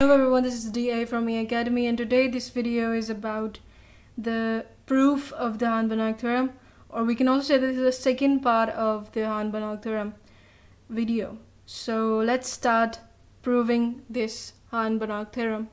Hello everyone, this is DA from E Academy and today this video is about the proof of the Hahn-Banach theorem or we can also say this is the second part of the Hahn-Banach theorem video. So let's start proving this Hahn-Banach theorem.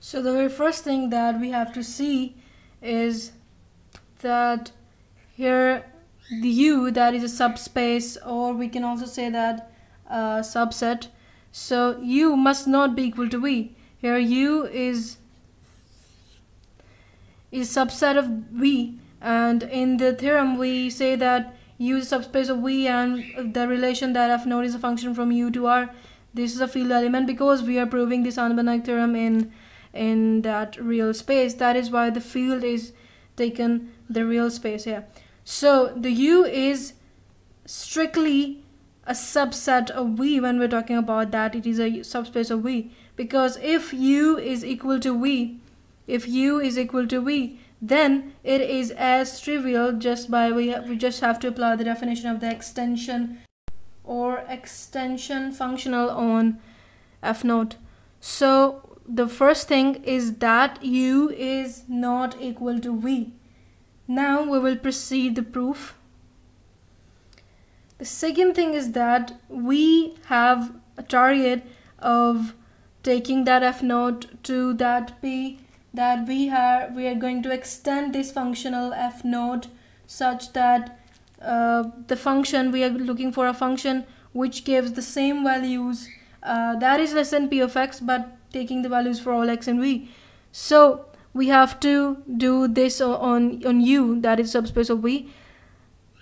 So the very first thing that we have to see is that here the U that is a subspace or we can also say that a subset. So U must not be equal to V. Here U is is subset of V and in the theorem we say that U is subspace of V and the relation that F naught is a function from U to R. This is a field element because we are proving this Hahn-Banach theorem in in that real space that is why the field is taken the real space here so the u is strictly a subset of v when we're talking about that. It is a subspace of v because if u is equal to v if u is equal to v then it is as trivial just by we, we just have to apply the definition of the extension or extension functional on f naught. So the first thing is that u is not equal to v. Now we will proceed the proof. The second thing is that we have a target of taking that f naught to that p that we are we are going to extend this functional f naught such that uh, the function we are looking for a function which gives the same values uh, that is less than p of x but taking the values for all x and v. So we have to do this on, on u, that is subspace of v.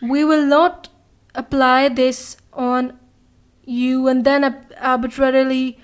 We will not apply this on u and then arbitrarily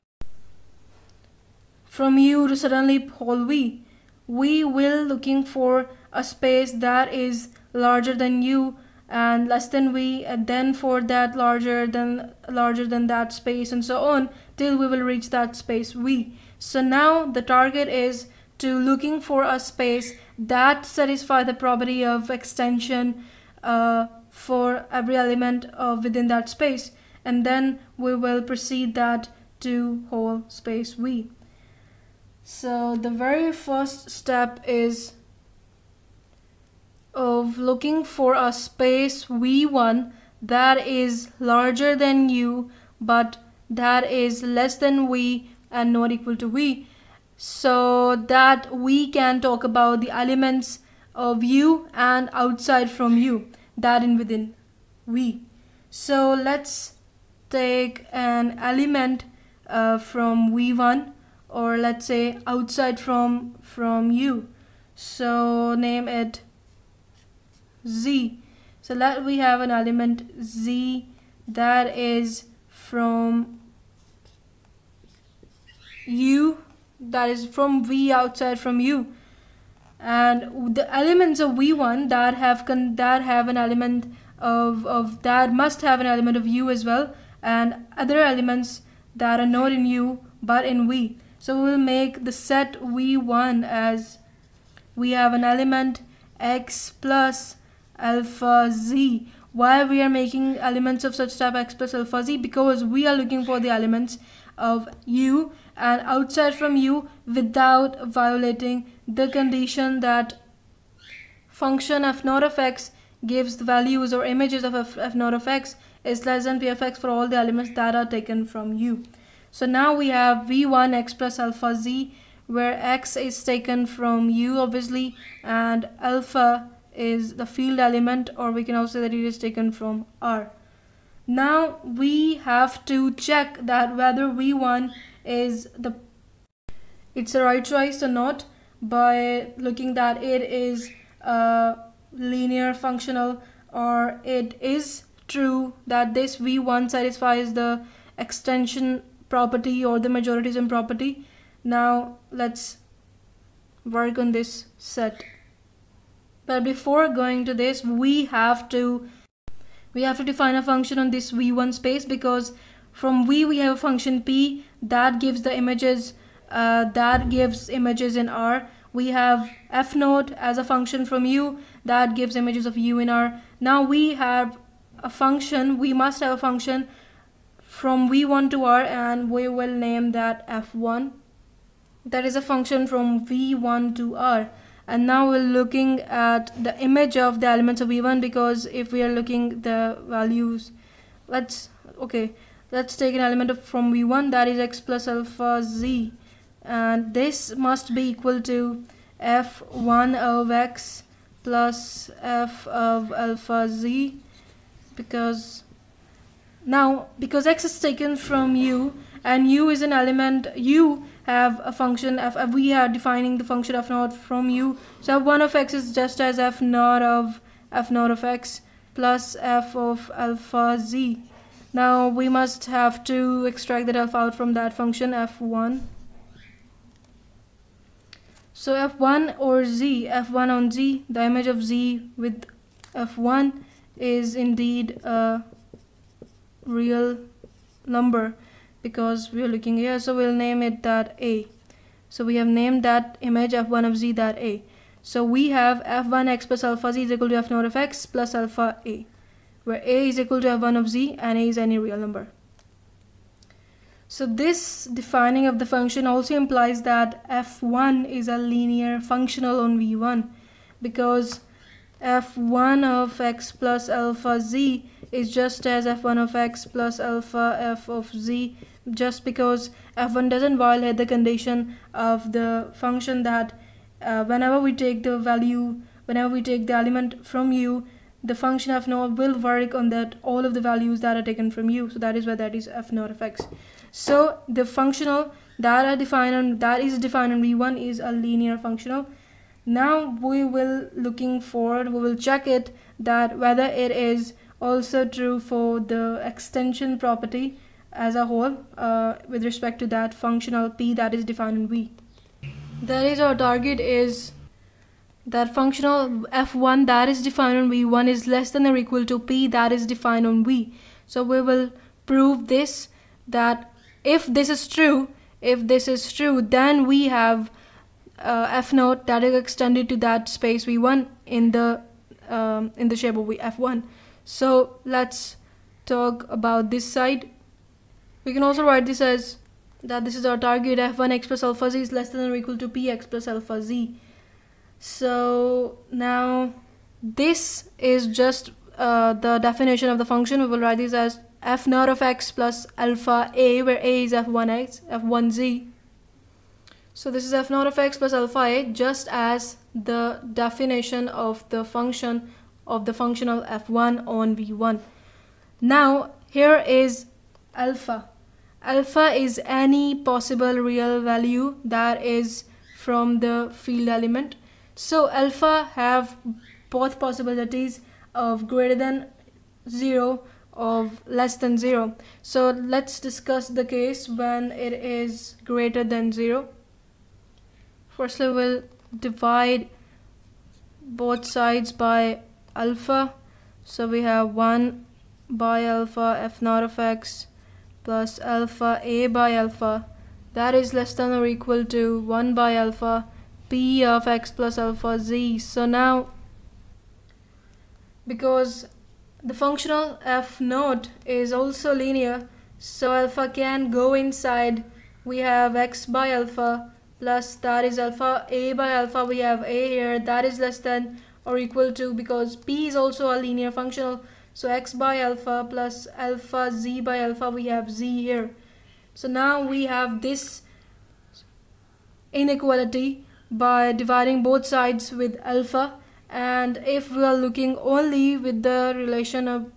from u to suddenly whole v. We will looking for a space that is larger than u and less than v and then for that larger than larger than that space and so on till we will reach that space v so now the target is to looking for a space that satisfy the property of extension uh, for every element of within that space. And then we will proceed that to whole space v so the very first step is of looking for a space V1 that is larger than U but that is less than V and not equal to V so that we can talk about the elements of U and outside from U that in within V. So let's take an element uh, from V1 or let's say outside from from U. So name it z so let we have an element z that is from u that is from v outside from u and the elements of v1 that have con that have an element of of that must have an element of u as well and other elements that are not in u but in v so we will make the set v1 as we have an element x plus alpha z. Why we are making elements of such type x plus alpha z? Because we are looking for the elements of u and outside from u without violating the condition that function f naught of x gives the values or images of f, naught of x is less than p of x for all the elements that are taken from u. So now we have v1 x plus alpha z where x is taken from u obviously and alpha is the field element or we can also say that it is taken from R. Now we have to check that whether V1 is the it's the right choice or not by looking that it is a linear functional or it is true that this V1 satisfies the extension property or the majoritism property. Now let's work on this set but before going to this we have to we have to define a function on this v1 space because from v we have a function p that gives the images uh, that gives images in r we have f naught as a function from u that gives images of u in R. Now we have a function, we must have a function from v1 to r and we will name that f1. That is a function from v1 to r and now we're looking at the image of the elements of v1 because if we are looking the values let's okay let's take an element of from v1 that is x plus alpha z. And this must be equal to f1 of x plus f of alpha z because now because x is taken from u and u is an element u have a function f uh, we are defining the function f naught from u. So f1 of x is just as f naught of f naught of x plus f of alpha z now we must have to extract the alpha out from that function f1 so f1 or z f1 on z the image of z with f1 is indeed a real number because we are looking here. So we'll name it that a. So we have named that image f1 of z that a. So we have f1 x plus alpha z is equal to f naught of x plus alpha a where a is equal to f1 of z and a is any real number. So this defining of the function also implies that f1 is a linear functional on v1 because f1 of x plus alpha z is just as f1 of x plus alpha f of z just because f1 doesn't violate the condition of the function that uh, whenever we take the value whenever we take the element from u the function f naught will work on that all of the values that are taken from u so that is why that is f naught of x so the functional that are defined on that is defined on v1 is a linear functional. Now we will looking forward we will check it that whether it is also true for the extension property as a whole uh, with respect to that functional p that is defined in v. That is our target is that functional f1 that is defined on v1 is less than or equal to p that is defined on v. So we will prove this that if this is true if this is true then we have uh, f naught that is extended to that space v1 in the um, in the shape of f1 so let's talk about this side. We can also write this as that this is our target f1 x plus alpha z is less than or equal to p x plus alpha z so now this is just uh, the definition of the function. We will write this as f naught of x plus alpha a where a is f1x f1z so this is f naught of x plus alpha a just as the definition of the function of the functional f1 on v1 now here is alpha. Alpha is any possible real value that is from the field element so alpha have both possibilities of greater than 0 of less than 0 so let's discuss the case when it is greater than 0 firstly we'll divide both sides by alpha. So we have 1 by alpha f naught of x plus alpha a by alpha. That is less than or equal to 1 by alpha p of x plus alpha z. So now because the functional f naught is also linear so alpha can go inside. We have x by alpha plus that is alpha. A by alpha we have a here that is less than or equal to because p is also a linear functional. So x by alpha plus alpha z by alpha we have z here. So now we have this inequality by dividing both sides with alpha. And if we are looking only with the relation of,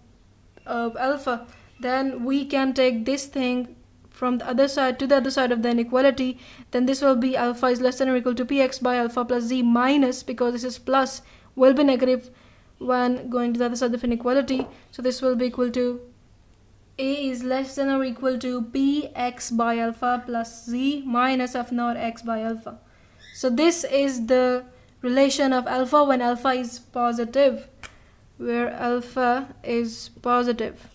of alpha then we can take this thing from the other side to the other side of the inequality. Then this will be alpha is less than or equal to px by alpha plus z minus because this is plus will be negative when going to the other side of inequality. So this will be equal to a is less than or equal to px by alpha plus z minus f naught x by alpha so this is the relation of alpha when alpha is positive where alpha is positive.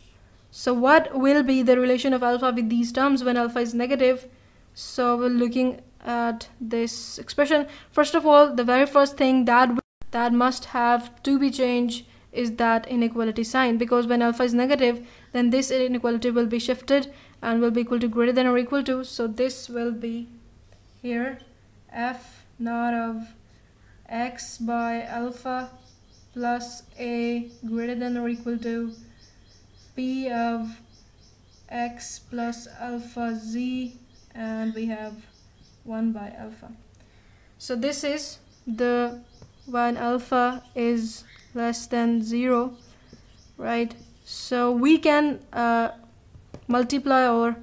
So what will be the relation of alpha with these terms when alpha is negative? So we're looking at this expression. First of all the very first thing that that must have to be changed is that inequality sign because when alpha is negative then this inequality will be shifted and will be equal to greater than or equal to. So this will be here f naught of x by alpha plus a greater than or equal to p of x plus alpha z and we have 1 by alpha. So this is the when alpha is less than 0 right? So we can uh, multiply or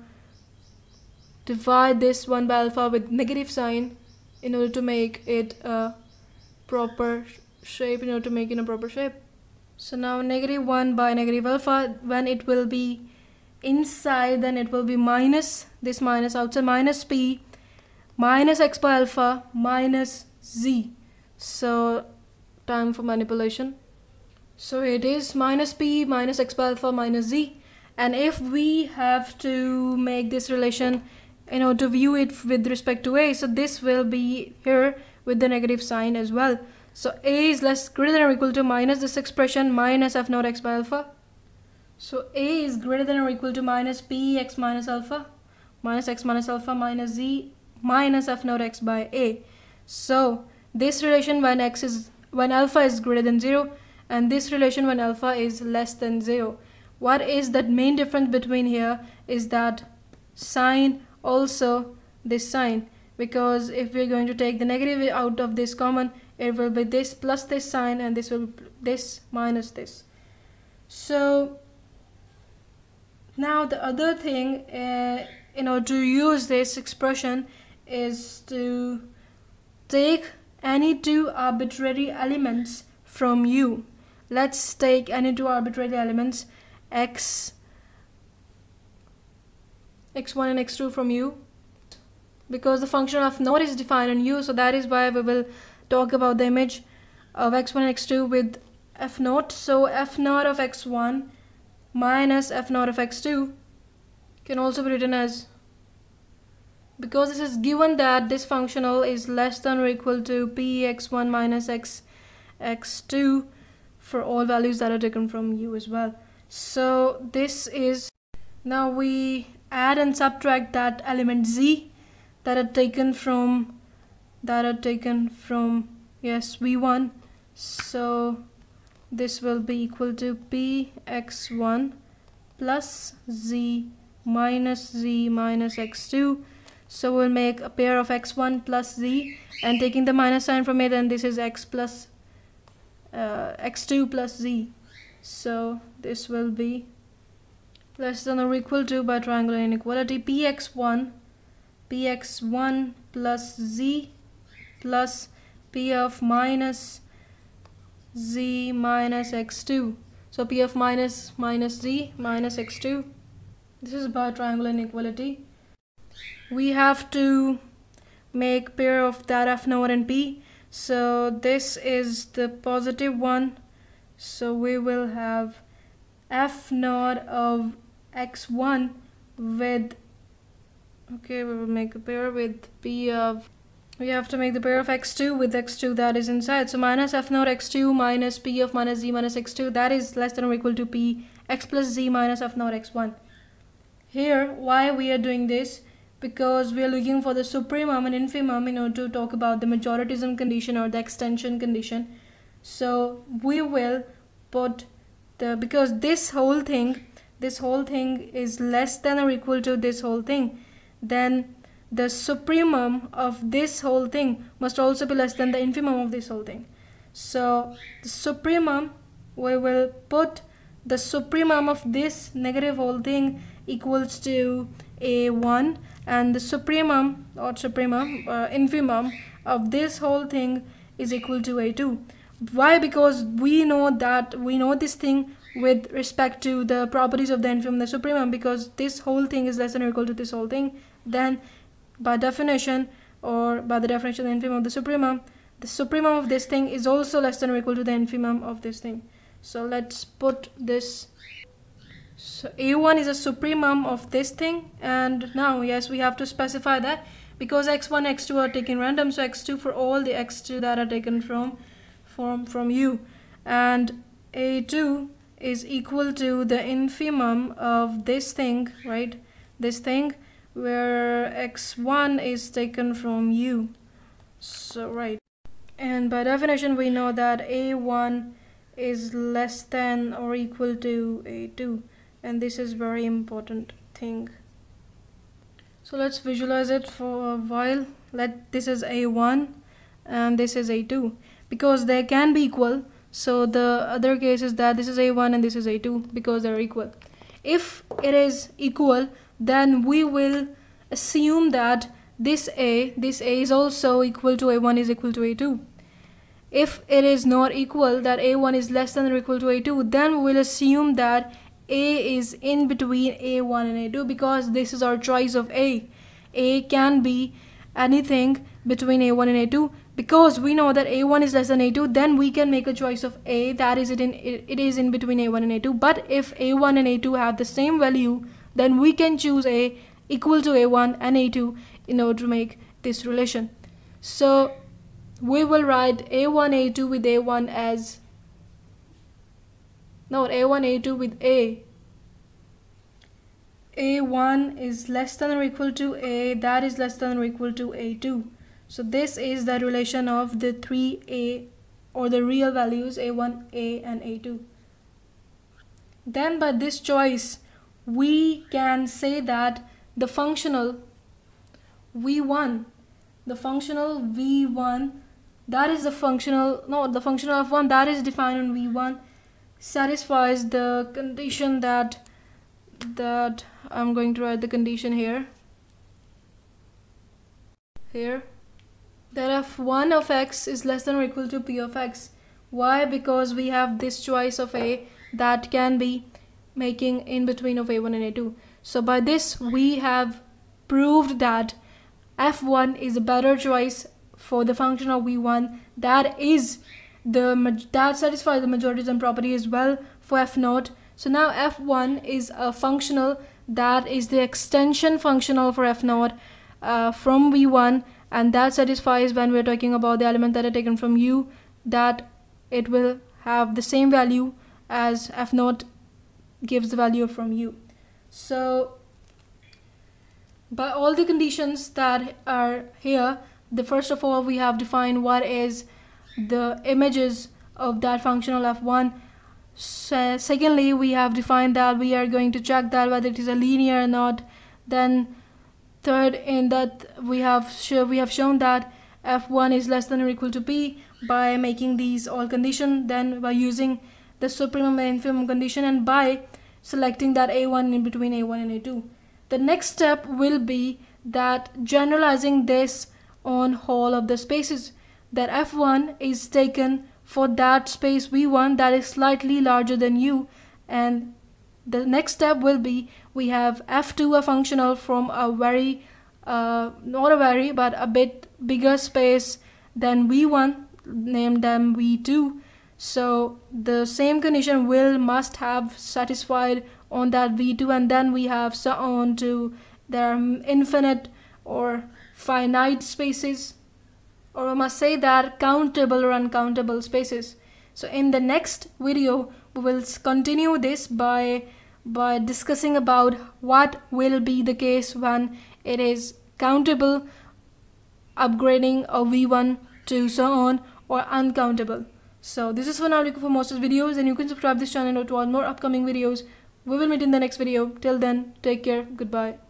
divide this 1 by alpha with negative sign in order to make it a proper shape in order to make it a proper shape. So now negative 1 by negative alpha when it will be inside then it will be minus this minus outside minus p minus x by alpha minus z. So time for manipulation. So it is minus p minus x by alpha minus z. And if we have to make this relation you know to view it with respect to a. So this will be here with the negative sign as well. So a is less greater than or equal to minus this expression minus f naught x by alpha. So a is greater than or equal to minus p x minus alpha minus x minus alpha minus z minus f naught x by a. So this relation when x is when alpha is greater than 0 and this relation when alpha is less than 0 what is that main difference between here is that sign also this sign because if we're going to take the negative out of this common it will be this plus this sign and this will be this minus this. So now the other thing uh, you know to use this expression is to take any two arbitrary elements from u let's take any two arbitrary elements x x1 and x2 from u because the function of naught is defined on u so that is why we will talk about the image of x1 and x2 with f naught. So f naught of x1 minus f naught of x2 can also be written as because this is given that this functional is less than or equal to px1 minus x x2 for all values that are taken from u as well. So this is now we add and subtract that element z that are taken from that are taken from yes v1 so this will be equal to px1 plus z minus z minus x2 so we'll make a pair of x1 plus z and taking the minus sign from it and this is x plus uh, x2 plus z. So this will be less than or equal to by triangular inequality. Px1 px1 plus z plus p of minus z minus x2 so p of minus minus z minus x2 this is by triangular inequality. We have to make pair of that f naught and p. So this is the positive one. So we will have f naught of x1 with okay we will make a pair with p of we have to make the pair of x2 with x2 that is inside. So minus f naught x2 minus p of minus z minus x2 that is less than or equal to p x plus z minus f naught x1 here why we are doing this? Because we are looking for the supremum and infimum in order to talk about the majoritism condition or the extension condition. So we will put the because this whole thing this whole thing is less than or equal to this whole thing then the supremum of this whole thing must also be less than the infimum of this whole thing. So the supremum we will put the supremum of this negative whole thing equals to a1 and the supremum or supremum uh, infimum of this whole thing is equal to a2 why? Because we know that we know this thing with respect to the properties of the infimum the supremum because this whole thing is less than or equal to this whole thing then by definition or by the definition of the infimum of the supremum the supremum of this thing is also less than or equal to the infimum of this thing. So let's put this so a1 is a supremum of this thing and now yes we have to specify that because x1 x2 are taken random so x2 for all the x2 that are taken from from from u and a2 is equal to the infimum of this thing right? This thing where x1 is taken from u. So right. And by definition we know that a1 is less than or equal to a2 and this is very important thing. So let's visualize it for a while. Let this is a1 and this is a2 because they can be equal so the other case is that this is a1 and this is a2 because they're equal. If it is equal then we will assume that this a this a is also equal to a1 is equal to a2 if it is not equal that a1 is less than or equal to a2 then we will assume that a is in between a1 and a2 because this is our choice of a. A can be anything between a1 and a2 because we know that a1 is less than a2 then we can make a choice of a that is it in it, is in between a1 and a2 but if a1 and a2 have the same value then we can choose a equal to a1 and a2 in order to make this relation. So we will write a1 a2 with a1 as no a1 a2 with a. A1 is less than or equal to a that is less than or equal to a2 so this is the relation of the three a or the real values a1 a and a2 then by this choice we can say that the functional v1 the functional v1 that is the functional no the functional of 1 that is defined in v1 satisfies the condition that that I'm going to write the condition here. Here that f1 of x is less than or equal to p of x why? Because we have this choice of a that can be making in between of a1 and a2 so by this we have proved that f1 is a better choice for the function of v1 that is the that satisfies the majoritism property as well for f0 so now f1 is a functional that is the extension functional for f0 uh, from v1 and that satisfies when we're talking about the element that are taken from u that it will have the same value as f0 gives the value from u so by all the conditions that are here the first of all we have defined what is the images of that functional f1 so, secondly we have defined that we are going to check that whether it is a linear or not. Then third in that we have we have shown that f1 is less than or equal to p by making these all condition then by using the supremum and infimum condition and by selecting that a1 in between a1 and a2 the next step will be that generalizing this on whole of the spaces that f1 is taken for that space v1 that is slightly larger than u and the next step will be we have f2 a functional from a very uh, not a very but a bit bigger space than v1 named them v2 so the same condition will must have satisfied on that v2 and then we have so on to there are infinite or finite spaces or I must say that countable or uncountable spaces. So in the next video, we will continue this by by discussing about what will be the case when it is countable, upgrading a V1 to so on or uncountable. So this is for now for most of videos and you can subscribe this channel to all more upcoming videos. We will meet in the next video. Till then, take care. Goodbye.